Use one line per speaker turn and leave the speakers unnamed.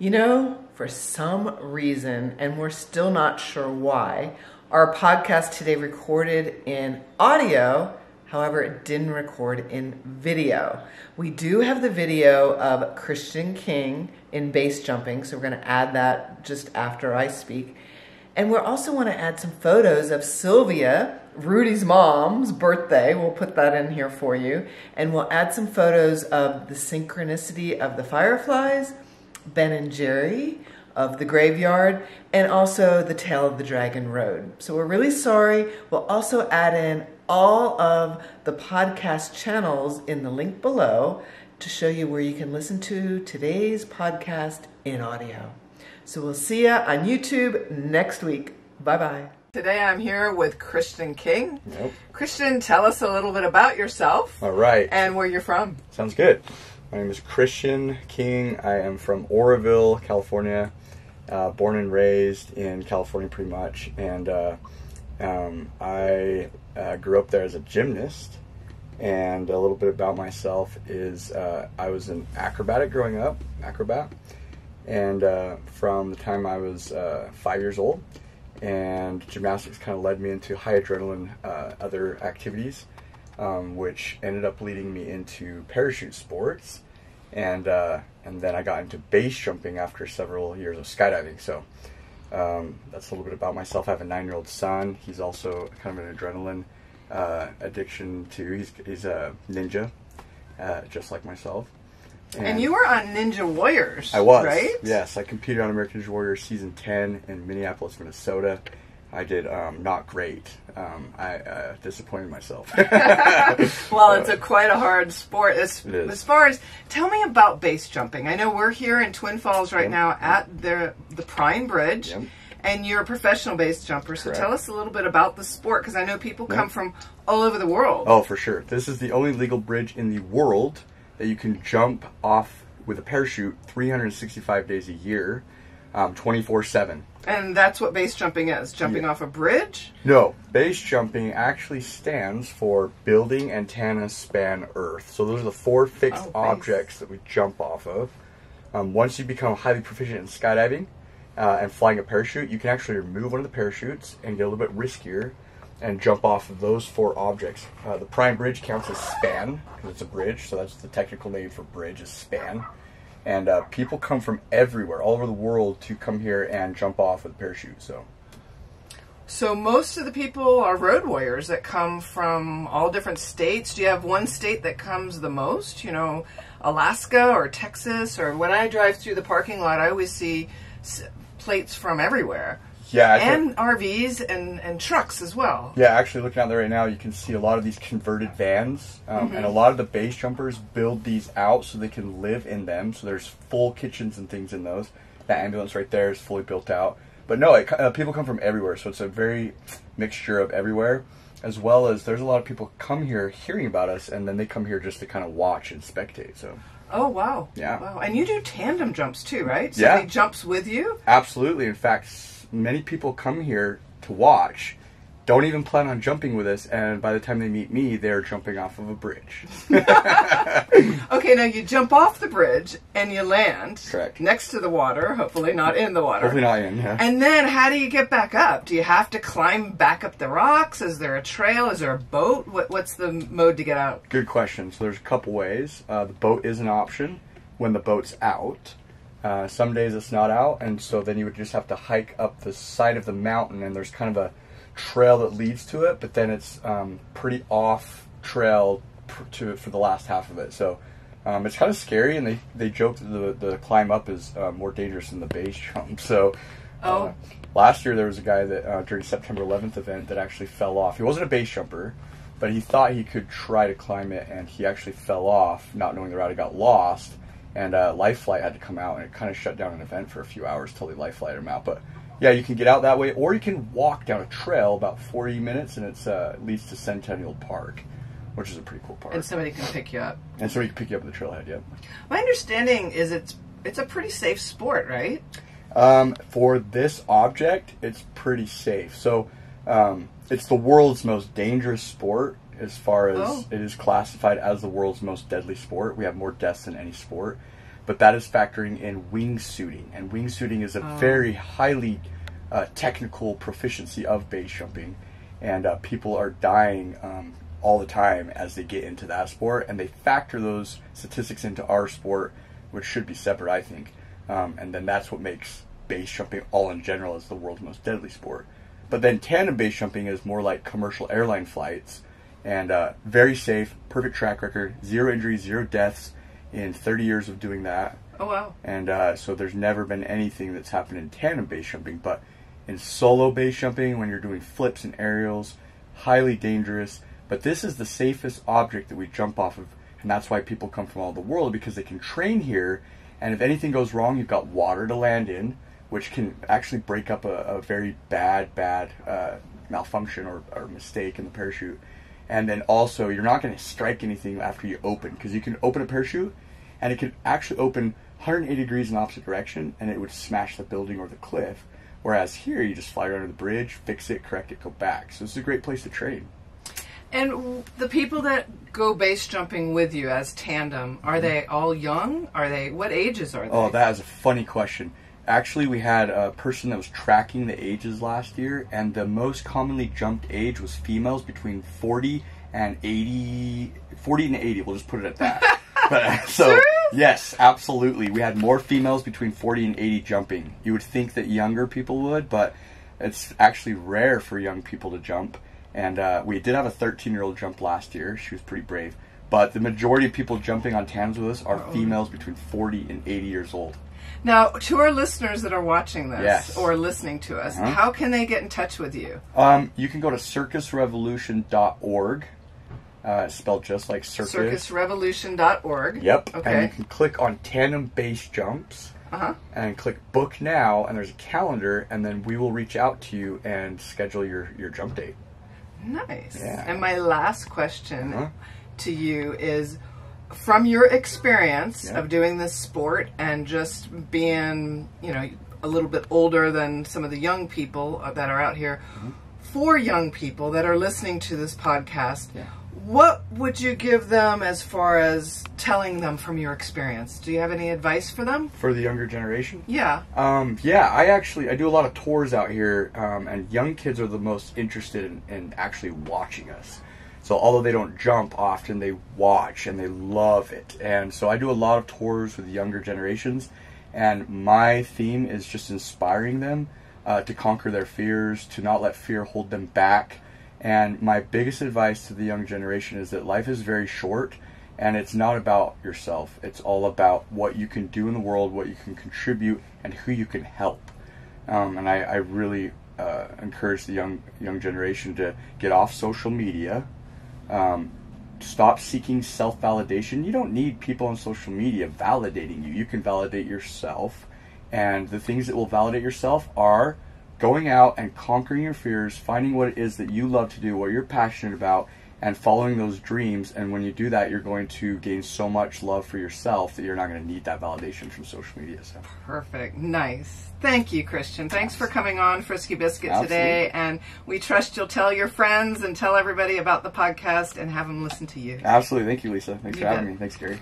You know, for some reason, and we're still not sure why, our podcast today recorded in audio. However, it didn't record in video. We do have the video of Christian King in base jumping, so we're going to add that just after I speak. And we also want to add some photos of Sylvia, Rudy's mom's birthday. We'll put that in here for you. And we'll add some photos of the synchronicity of the fireflies Ben and Jerry of the graveyard, and also the Tail of the Dragon Road. So we're really sorry. We'll also add in all of the podcast channels in the link below to show you where you can listen to today's podcast in audio. So we'll see you on YouTube next week. Bye bye. Today I'm here with Christian King.
Nope.
Christian, tell us a little bit about yourself
All right.
and where you're from.
Sounds good. My name is Christian King. I am from Oroville, California. Uh, born and raised in California, pretty much. And uh, um, I uh, grew up there as a gymnast. And a little bit about myself is uh, I was an acrobatic growing up, acrobat. And uh, from the time I was uh, five years old, and gymnastics kind of led me into high adrenaline other activities, um, which ended up leading me into parachute sports, and uh, and then I got into base jumping after several years of skydiving. So um, that's a little bit about myself. I have a nine-year-old son. He's also kind of an adrenaline uh, addiction too. He's he's a ninja, uh, just like myself.
And you were on Ninja Warriors.
I was.
Right?
Yes, I competed on American Ninja Warrior season 10 in Minneapolis, Minnesota. I did um, not great. Um, I uh, disappointed myself.
Well, it's a quite a hard sport. As, as far as, tell me about base jumping. I know we're here in Twin Falls right
Yep.
now at the the Perrine Bridge,
Yep.
and you're a professional base jumper. So
Correct.
tell us a little bit about the sport because I know people come from all over the world.
oh, for sure. This is the only legal bridge in the world that you can jump off with a parachute 365 days a year, um, 24 7.
And that's what base jumping is jumping
Yeah.
off a bridge.
No, base jumping actually stands for building antennas span Earth. So those are the four fixed
Oh,
objects that we jump off of. Um, once you become highly proficient in skydiving uh, and flying a parachute, you can actually remove one of the parachutes and get a little bit riskier and jump off of those four objects. Uh, the Perrine Bridge counts as span because it's a bridge, so that's the technical name for bridge is span. And uh, people come from everywhere, all over the world, to come here and jump off with a parachute. So.
So most of the people are road warriors that come from all different states. Do you have one state that comes the most? You know, Alaska or Texas or when I drive through the parking lot, I always see plates from everywhere.
Yeah,
and RVs and, and trucks as well.
Yeah, actually, looking out there right now, you can see a lot of these converted vans, um, and a lot of the base jumpers build these out so they can live in them. So there's full kitchens and things in those. That ambulance right there is fully built out. But no, it, uh, people come from everywhere, so it's a very mixture of everywhere. As well as there's a lot of people come here hearing about us, and then they come here just to kind of watch and spectate. So
Oh wow.
Yeah.
Wow. And you do tandem jumps too, right? So
Yeah.
he jumps with you?
Absolutely. In fact, many people come here to watch, don't even plan on jumping with us, and by the time they meet me, they're jumping off of a bridge.
Okay, now you jump off the bridge and you land
Correct.
next to the water, hopefully not in the water.
Hopefully not in, yeah.
And then how do you get back up? Do you have to climb back up the rocks? Is there a trail? Is there a boat? What, what's the mode to get out?
Good question. So there's a couple ways. Uh, the boat is an option when the boat's out. Uh, some days it's not out, and so then you would just have to hike up the side of the mountain, and there's kind of a trail that leads to it, but then it's um, pretty off trail pr- to for the last half of it. So um, it's kind of scary, and they, they joke that the, the climb up is uh, more dangerous than the base jump. So
Oh.
uh, last year there was a guy that uh, during September 11th event that actually fell off. He wasn't a base jumper, but he thought he could try to climb it, and he actually fell off, not knowing the route. He got lost, and uh, Life Flight had to come out, and it kind of shut down an event for a few hours till they Life Flighted him out. But yeah, you can get out that way, or you can walk down a trail about 40 minutes, and it's uh, leads to Centennial Park, which is a pretty cool park.
And somebody can pick you up.
And so he can pick you up at the trailhead. Yeah.
My understanding is it's it's a pretty safe sport, right?
Um, for this object, it's pretty safe. So, um, it's the world's most dangerous sport as far as
Oh.
it is classified as the world's most deadly sport. We have more deaths than any sport. but that is factoring in wingsuiting, and wingsuiting is a very highly uh, technical proficiency of base jumping, and uh, people are dying um, all the time as they get into that sport, and they factor those statistics into our sport, which should be separate, I think, um, and then that's what makes base jumping all in general as the world's most deadly sport. But then tandem base jumping is more like commercial airline flights, and uh, very safe, perfect track record, zero injuries, zero deaths in 30 years of doing that.
Oh wow.
And uh, so there's never been anything that's happened in tandem base jumping, but in solo base jumping, when you're doing flips and aerials, highly dangerous. But this is the safest object that we jump off of, and that's why people come from all the world because they can train here. And if anything goes wrong, you've got water to land in, which can actually break up a, a very bad, bad uh, malfunction or, or mistake in the parachute. And then also, you're not going to strike anything after you open because you can open a parachute and it can actually open 180 degrees in opposite direction and it would smash the building or the cliff. Whereas here, you just fly right under the bridge, fix it, correct it, go back. So this is a great place to train.
And the people that go base jumping with you as tandem, are mm-hmm. they all young? Are they what ages are oh, they?
Oh, that is a funny question. Actually, we had a person that was tracking the ages last year, and the most commonly jumped age was females between 40 and 80. 40 and 80, we'll just put it at that. but, uh, so, yes, absolutely. We had more females between 40 and 80 jumping. You would think that younger people would, but it's actually rare for young people to jump. And uh, we did have a 13 year old jump last year. She was pretty brave. But the majority of people jumping on tandems with us are
Oh.
females between 40 and 80 years old.
Now, to our listeners that are watching this
Yes.
or listening to us,
Uh-huh.
how can they get in touch with you?
Um, you can go to circusrevolution.org. Uh, spelled just like circus.
Circusrevolution.org.
Yep. Okay. And you can click on tandem base jumps
Uh huh.
and click book now, and there's a calendar, and then we will reach out to you and schedule your, your jump date.
Nice.
Yeah.
And my last question
Uh-huh.
to you is from your experience
Yeah.
of doing this sport and just being, you know, a little bit older than some of the young people uh, that are out here,
Mm-hmm.
for young people that are listening to this podcast,
Yeah.
what would you give them as far as telling them from your experience? Do you have any advice for them?
For the younger generation?
Yeah.
Um, yeah, I actually I do a lot of tours out here, um, and young kids are the most interested in, in actually watching us. So although they don't jump often, they watch and they love it. And so I do a lot of tours with younger generations, and my theme is just inspiring them uh, to conquer their fears, to not let fear hold them back. And my biggest advice to the young generation is that life is very short, and it's not about yourself. It's all about what you can do in the world, what you can contribute, and who you can help. Um, and I, I really uh, encourage the young young generation to get off social media, um, stop seeking self validation. You don't need people on social media validating you. You can validate yourself, and the things that will validate yourself are going out and conquering your fears, finding what it is that you love to do, what you're passionate about, and following those dreams. And when you do that, you're going to gain so much love for yourself that you're not going to need that validation from social media. So.
Perfect. Nice. Thank you, Christian. Thanks for coming on Frisky Biscuit today.
Absolutely.
And we trust you'll tell your friends and tell everybody about the podcast and have them listen to you.
Absolutely. Thank you, Lisa. Thanks
You
for having me. Thanks, Gary.